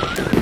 you